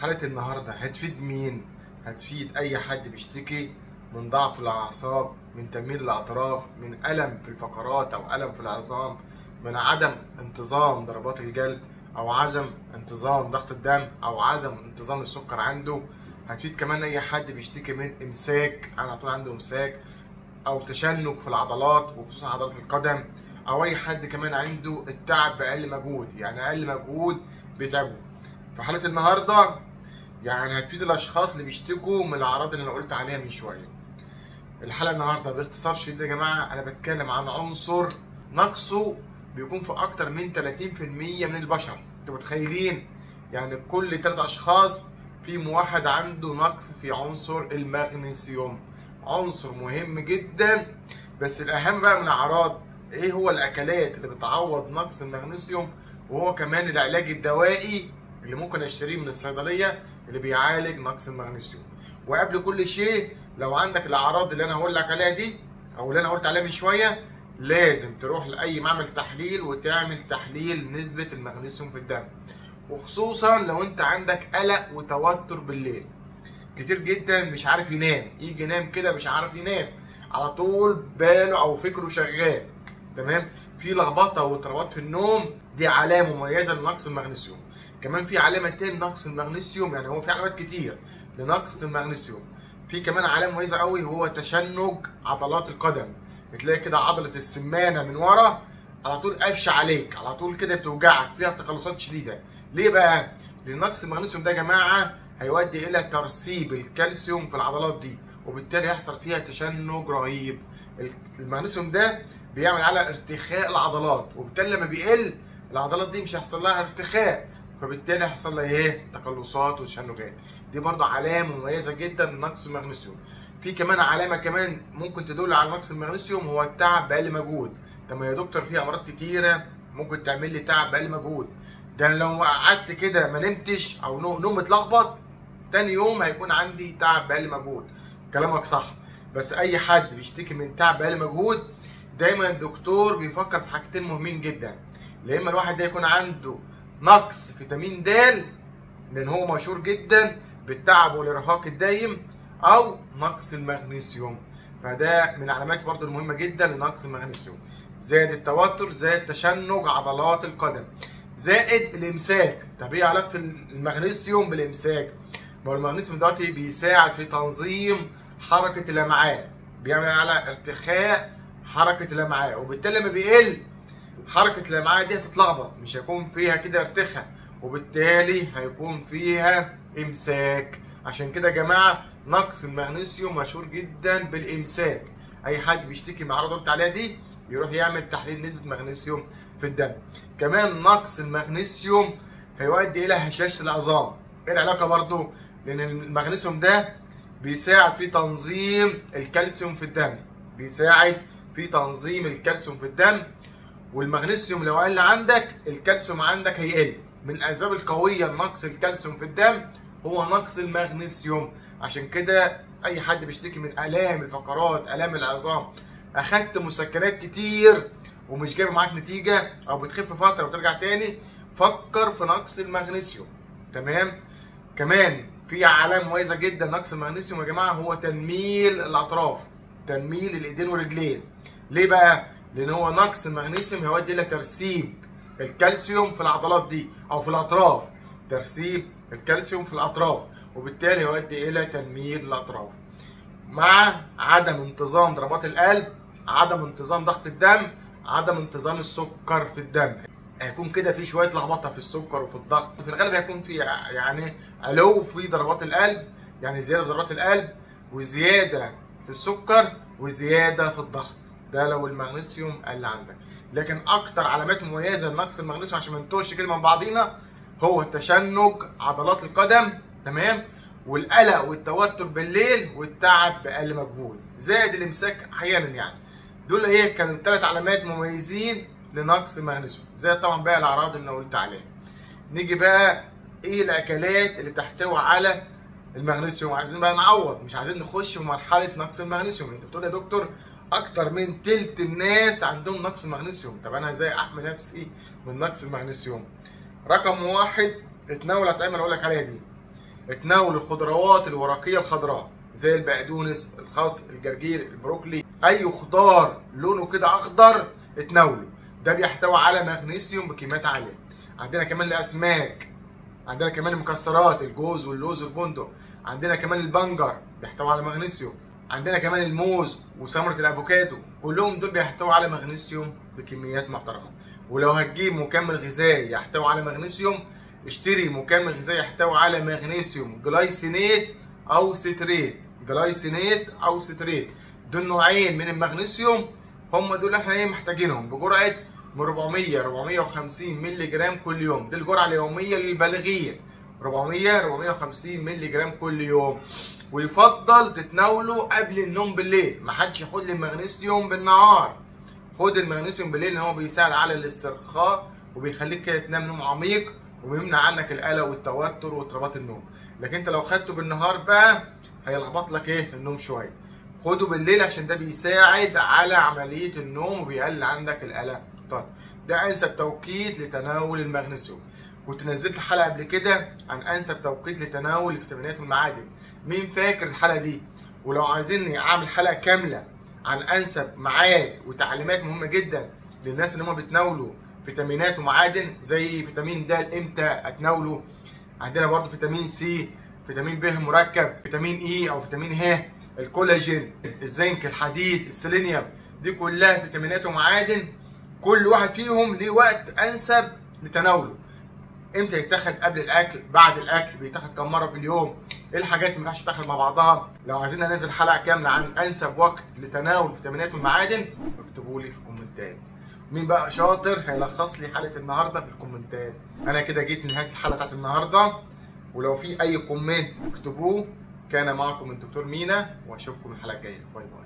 حلقة النهاردة هتفيد مين؟ هتفيد أي حد بيشتكي من ضعف الأعصاب من تنميل الأطراف من ألم في الفقرات أو ألم في العظام من عدم انتظام ضربات القلب أو عدم انتظام ضغط الدم أو عدم انتظام السكر عنده هتفيد كمان أي حد بيشتكي من إمساك أنا على طول عنده إمساك أو تشنج في العضلات وخصوصا عضلات القدم أو أي حد كمان عنده التعب بأقل مجهود يعني أقل مجهود بيتعبه في حلقة النهاردة يعني هتفيد الأشخاص اللي بيشتكوا من الأعراض اللي أنا قلت عليها من شوية. الحلقة النهارده باختصار شديد يا جماعة أنا بتكلم عن عنصر نقصه بيكون في أكتر من 30% من البشر. أنتوا متخيلين؟ يعني كل ثلاث أشخاص في واحد عنده نقص في عنصر المغنيسيوم. عنصر مهم جدا. بس الأهم بقى من اعراض إيه هو الأكلات اللي بتعوض نقص المغنيسيوم وهو كمان العلاج الدوائي اللي ممكن أشتريه من الصيدلية؟ اللي بيعالج نقص المغنيسيوم. وقبل كل شيء لو عندك الأعراض اللي أنا هقول لك عليها دي أو اللي أنا قلت عليها من شوية لازم تروح لأي معمل تحليل وتعمل تحليل نسبة المغنيسيوم في الدم. وخصوصا لو أنت عندك قلق وتوتر بالليل. كتير جدا مش عارف ينام. يجي ينام كده مش عارف ينام. على طول باله أو فكره شغال. تمام؟ في لخبطة واضطرابات في النوم دي علامة مميزة لنقص المغنيسيوم. كمان في علامه تاني نقص المغنيسيوم يعني هو في علامات كتير لنقص المغنيسيوم. في كمان علامه مميزه قوي هو تشنج عضلات القدم. بتلاقي كده عضلة السمانة من ورا على طول قافشه عليك على طول كده بتوجعك فيها تقلصات شديدة. ليه بقى؟ لأن نقص المغنيسيوم ده يا جماعة هيؤدي إلى ترسيب الكالسيوم في العضلات دي وبالتالي يحصل فيها تشنج رهيب. المغنيسيوم ده بيعمل على ارتخاء العضلات وبالتالي لما بيقل العضلات دي مش هيحصل لها ارتخاء. فبالتالي هيحصل لها إيه؟ تقلصات وتشنجات. دي برضه علامة مميزة جدا لنقص المغنيسيوم. في كمان علامة كمان ممكن تدل على نقص المغنيسيوم هو التعب بأقل مجهود. طب يا دكتور في أمراض كتيرة ممكن تعمل لي تعب بأقل مجهود. ده أنا لو قعدت كده ما نمتش أو نوم متلخبط تاني يوم هيكون عندي تعب بأقل مجهود. كلامك صح. بس أي حد بيشتكي من تعب بأقل مجهود دايما الدكتور بيفكر في حاجتين مهمين جدا. يا إما الواحد ده يكون عنده نقص فيتامين د لأن هو مشهور جدا بالتعب والارهاق الدايم أو نقص المغنيسيوم. فده من العلامات برضو المهمة جدا لنقص المغنيسيوم. زائد التوتر زائد تشنج عضلات القدم. زائد الامساك. طب إيه علاقة المغنيسيوم بالامساك. ما هو المغنيسيوم دلوقتي بيساعد في تنظيم حركة الامعاء بيعمل على ارتخاء حركة الامعاء وبالتالي لما بيقل حركة الإمعاء دي هتتلخبط مش هيكون فيها كده ارتخاء وبالتالي هيكون فيها إمساك. عشان كده يا جماعة نقص المغنيسيوم مشهور جدا بالإمساك. أي حد بيشتكي من اعراض قلت عليها دي يروح يعمل تحليل نسبة مغنيسيوم في الدم. كمان نقص المغنيسيوم هيؤدي إلى هشاشه العظام. إيه العلاقة برضو؟ لأن المغنيسيوم ده بيساعد في تنظيم الكالسيوم في الدم. بيساعد في تنظيم الكالسيوم في الدم. والمغنيسيوم لو قل عندك الكالسيوم عندك هيقل. من الأسباب القوية لنقص الكالسيوم في الدم هو نقص المغنيسيوم. عشان كده أي حد بيشتكي من آلام الفقرات آلام العظام. أخدت مسكنات كتير ومش جايبة معاك نتيجة أو بتخف فترة وترجع تاني فكر في نقص المغنيسيوم. تمام؟ كمان في علامة مميزة جدا نقص المغنيسيوم يا جماعة هو تنميل الأطراف تنميل الإيدين والرجلين. ليه بقى؟ لأن هو نقص المغنيسيوم هيؤدي إلى ترسيب الكالسيوم في العضلات دي أو في الأطراف. ترسيب الكالسيوم في الأطراف وبالتالي يؤدي إلى تنميل الأطراف. مع عدم انتظام ضربات القلب عدم انتظام ضغط الدم عدم انتظام السكر في الدم. هيكون كده في شوية لخبطة في السكر وفي الضغط. في الغالب هيكون في يعني علو في ضربات القلب يعني زيادة في ضربات القلب وزيادة في السكر وزيادة في الضغط. ده لو المغنيسيوم قل عندك. لكن أكتر علامات مميزة لنقص المغنيسيوم عشان ما نتوهش كده من بعضينا هو تشنج عضلات القدم تمام؟ والقلق والتوتر بالليل والتعب بأقل مجهود. زائد الامساك أحيانا يعني. دول إيه؟ كانوا ثلاث علامات مميزين لنقص المغنيسيوم. زائد طبعا بقى الأعراض اللي أنا قلت عليها. نيجي بقى إيه الأكلات اللي تحتوي على المغنيسيوم؟ عايزين بقى نعوض. مش عايزين نخش في مرحلة نقص المغنيسيوم. أنت بتقول يا دكتور أكتر من تلت الناس عندهم نقص مغنيسيوم طب أنا إزاي أحمي نفسي من نقص المغنيسيوم؟ رقم واحد اتناول اطعمه اللي أقول لك عليها دي. اتناولوا الخضروات الورقيه الخضراء زي البقدونس الخس الجرجير البروكلي. أي خضار لونه كده أخضر اتناوله. ده بيحتوي على مغنيسيوم بكميات عالية. عندنا كمان الأسماك. عندنا كمان المكسرات الجوز واللوز والبندق. عندنا كمان البنجر بيحتوي على مغنيسيوم. عندنا كمان الموز. وثمره الأفوكادو كلهم دول بيحتوي على مغنيسيوم بكميات محترمة. ولو هتجيب مكمل غذائي يحتوي على مغنيسيوم اشتري مكمل غذائي يحتوي على مغنيسيوم glycinate أو citrate. glycinate أو citrate. دول نوعين من المغنيسيوم هم دول إحنا إيه محتاجينهم. بجرعة من 400 450 مللي جرام كل يوم. دي الجرعة اليومية للبالغين 400 450 مللي جرام كل يوم. ويفضل تتناوله قبل النوم بالليل. ما حدش ياخد لي المغنيسيوم بالنهار. خد المغنيسيوم بالليل لأن هو بيساعد على الاسترخاء وبيخليك كده تنام نوم عميق وبيمنع عنك القلق والتوتر واضطرابات النوم. لكن أنت لو خدته بالنهار بقى هيلخبط لك إيه؟ النوم شوية. خده بالليل عشان ده بيساعد على عملية النوم وبيقلل عندك القلق طيب ده أنسب توقيت لتناول المغنيسيوم. كنت نزلت حلقة قبل كده عن أنسب توقيت لتناول الفيتامينات والمعادن. مين فاكر الحلقة دي؟ ولو عايزيني أعمل حلقة كاملة عن أنسب ميعاد وتعليمات مهمة جدا للناس اللي هم بيتناولوا فيتامينات ومعادن زي فيتامين د إمتى أتناوله؟ عندنا برضه فيتامين سي فيتامين ب مركب فيتامين إي أو فيتامين ه الكولاجين الزنك الحديد السيلينيوم. دي كلها فيتامينات ومعادن. كل واحد فيهم ليه وقت أنسب لتناوله. إمتى يتاخد قبل الاكل؟ بعد الاكل. بيتاخد كم مرة في اليوم؟ إيه الحاجات اللي ما ينفعش تاخد مع بعضها؟ لو عايزين انزل حلقة كاملة عن انسب وقت لتناول الفيتامينات والمعادن اكتبوا لي في الكومنتات. مين بقى شاطر هيلخص لي حلقة النهارده في الكومنتات. أنا كده جيت لنهايه الحلقة بتاعت النهارده. ولو في أي comment اكتبوه كان معكم الدكتور مينا وأشوفكم الحلقة الجاية. باي باي.